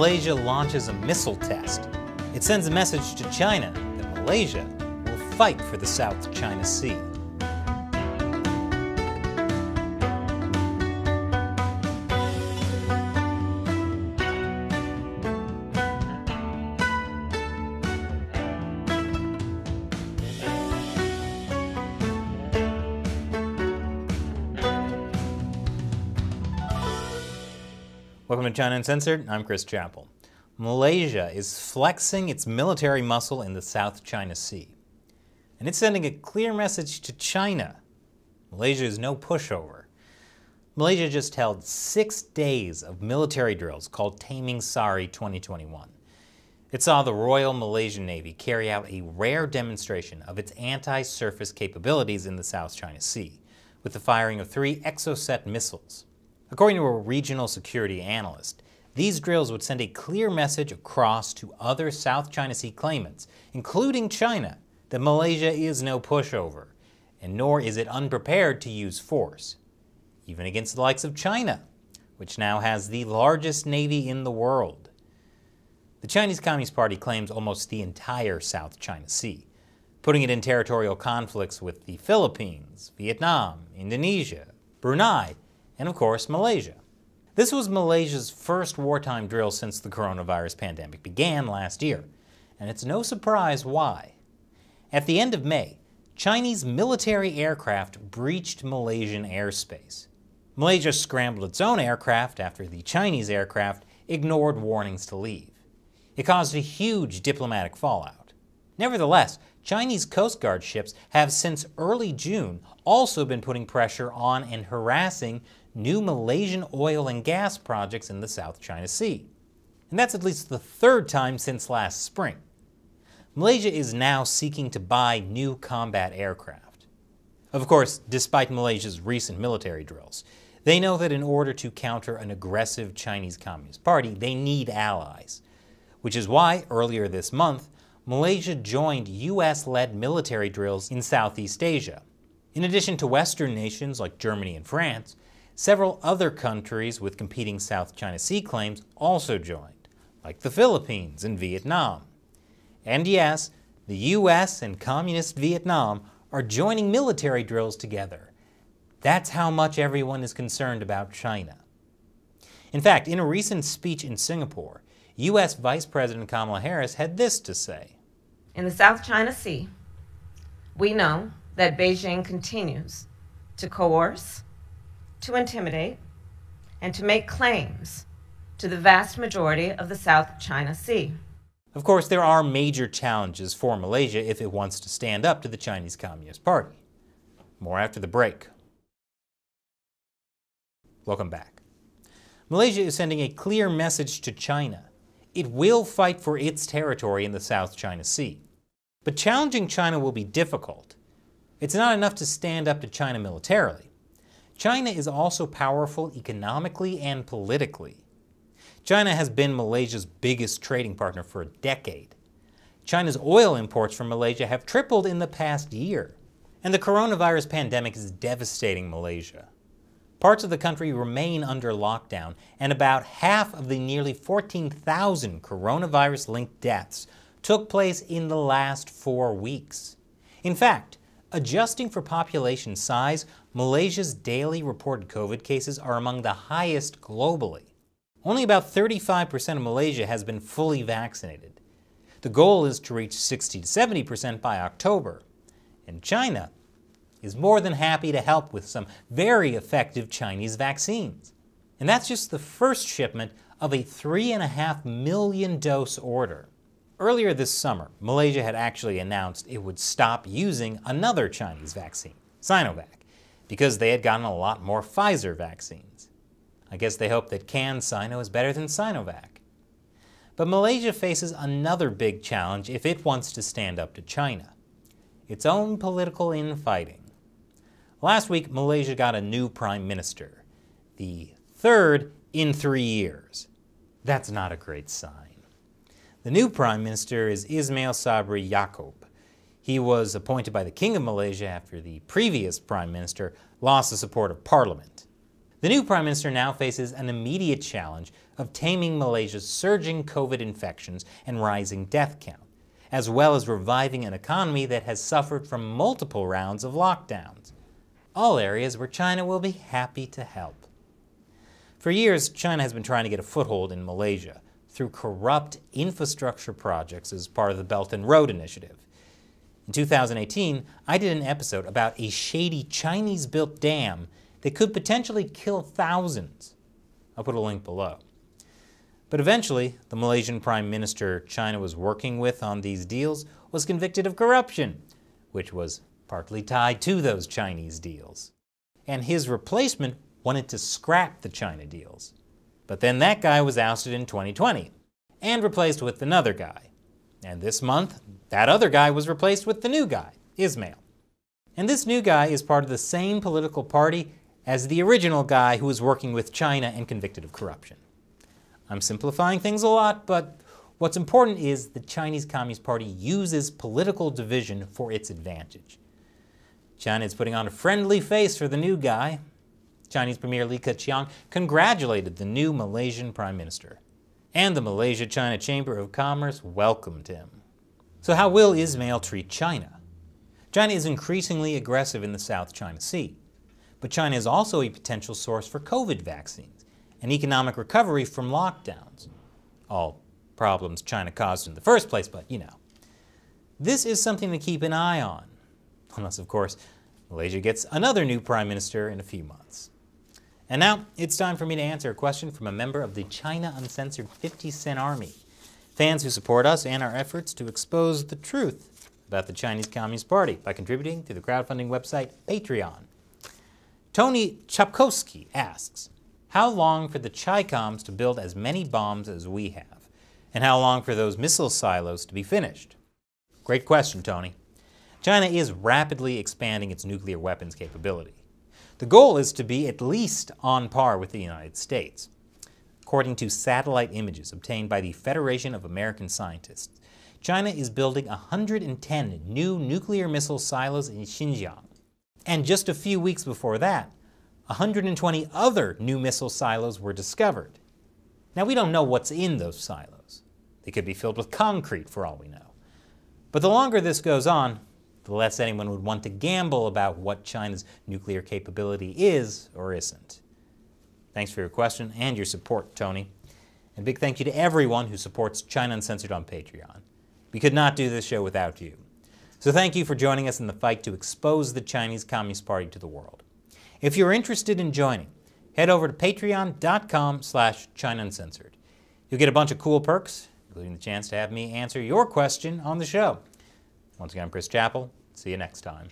Malaysia launches a missile test. It sends a message to China that Malaysia will fight for the South China Sea. Welcome to China Uncensored. I'm Chris Chappell. Malaysia is flexing its military muscle in the South China Sea. And it's sending a clear message to China. Malaysia is no pushover. Malaysia just held six days of military drills called Taming Sari 2021. It saw the Royal Malaysian Navy carry out a rare demonstration of its anti-surface capabilities in the South China Sea, with the firing of three Exocet missiles. According to a regional security analyst, these drills would send a clear message across to other South China Sea claimants, including China, that Malaysia is no pushover, and nor is it unprepared to use force, even against the likes of China, which now has the largest navy in the world. The Chinese Communist Party claims almost the entire South China Sea, putting it in territorial conflicts with the Philippines, Vietnam, Indonesia, Brunei, and of course, Malaysia. This was Malaysia's first wartime drill since the coronavirus pandemic began last year, and it's no surprise why. At the end of May, Chinese military aircraft breached Malaysian airspace. Malaysia scrambled its own aircraft after the Chinese aircraft ignored warnings to leave. It caused a huge diplomatic fallout. Nevertheless, Chinese Coast Guard ships have since early June also been putting pressure on and harassing new Malaysian oil and gas projects in the South China Sea. And that's at least the third time since last spring. Malaysia is now seeking to buy new combat aircraft. Of course, despite Malaysia's recent military drills, they know that in order to counter an aggressive Chinese Communist Party, they need allies. Which is why, earlier this month, Malaysia joined US led military drills in Southeast Asia. In addition to Western nations like Germany and France, Several other countries with competing South China Sea claims also joined, like the Philippines and Vietnam. And yes, the US and Communist Vietnam are joining military drills together. That's how much everyone is concerned about China. In fact, in a recent speech in Singapore, U.S. Vice President Kamala Harris had this to say In the South China Sea, we know that Beijing continues to coerce, to intimidate, and to make claims to the vast majority of the South China Sea. Of course, there are major challenges for Malaysia if it wants to stand up to the Chinese Communist Party. More after the break. Welcome back. Malaysia is sending a clear message to China. It will fight for its territory in the South China Sea. But challenging China will be difficult. It's not enough to stand up to China militarily. China is also powerful economically and politically. China has been Malaysia's biggest trading partner for a decade. China's oil imports from Malaysia have tripled in the past year. And the coronavirus pandemic is devastating Malaysia. Parts of the country remain under lockdown, and about half of the nearly 14,000 coronavirus linked deaths took place in the last four weeks. In fact, adjusting for population size, Malaysia's daily reported COVID cases are among the highest globally. Only about 35% of Malaysia has been fully vaccinated. The goal is to reach 60 to 70% by October. And China is more than happy to help with some very effective Chinese vaccines. And that's just the first shipment of a 3.5 million dose order. Earlier this summer, Malaysia had actually announced it would stop using another Chinese vaccine, Sinovac because they had gotten a lot more Pfizer vaccines. I guess they hope that CanSino is better than Sinovac. But Malaysia faces another big challenge if it wants to stand up to China its own political infighting. Last week, Malaysia got a new prime minister, the third in three years. That's not a great sign. The new prime minister is Ismail Sabri Yaakob. He was appointed by the King of Malaysia after the previous prime minister lost the support of parliament. The new Prime Minister now faces an immediate challenge of taming Malaysia's surging COVID infections and rising death count, as well as reviving an economy that has suffered from multiple rounds of lockdowns. All areas where China will be happy to help. For years, China has been trying to get a foothold in Malaysia through corrupt infrastructure projects as part of the Belt and Road Initiative. In 2018, I did an episode about a shady Chinese built dam that could potentially kill thousands. I'll put a link below. But eventually, the Malaysian Prime Minister China was working with on these deals was convicted of corruption, which was partly tied to those Chinese deals. And his replacement wanted to scrap the China deals. But then that guy was ousted in 2020 and replaced with another guy. And this month, that other guy was replaced with the new guy, Ismail. And this new guy is part of the same political party as the original guy who was working with China and convicted of corruption. I'm simplifying things a lot, but what's important is the Chinese Communist Party uses political division for its advantage. China is putting on a friendly face for the new guy. Chinese Premier Li Keqiang congratulated the new Malaysian Prime Minister. And the Malaysia China Chamber of Commerce welcomed him. So, how will Ismail treat China? China is increasingly aggressive in the South China Sea. But China is also a potential source for COVID vaccines and economic recovery from lockdowns. All problems China caused in the first place, but you know. This is something to keep an eye on. Unless, of course, Malaysia gets another new prime minister in a few months. And now it's time for me to answer a question from a member of the China Uncensored 50 Cent Army. Fans who support us and our efforts to expose the truth about the Chinese Communist Party by contributing to the crowdfunding website Patreon. Tony Chapkowski asks, how long for the Chicoms to build as many bombs as we have? And how long for those missile silos to be finished? Great question, Tony. China is rapidly expanding its nuclear weapons capability. The goal is to be at least on par with the United States. According to satellite images obtained by the Federation of American Scientists, China is building 110 new nuclear missile silos in Xinjiang. And just a few weeks before that, 120 other new missile silos were discovered. Now, we don't know what's in those silos. They could be filled with concrete for all we know. But the longer this goes on, the less anyone would want to gamble about what China's nuclear capability is or isn't. Thanks for your question and your support, Tony. And big thank you to everyone who supports China Uncensored on Patreon. We could not do this show without you. So thank you for joining us in the fight to expose the Chinese Communist Party to the world. If you're interested in joining, head over to patreon.com slash China Uncensored. You'll get a bunch of cool perks, including the chance to have me answer your question on the show. Once again, I'm Chris Chappell. See you next time.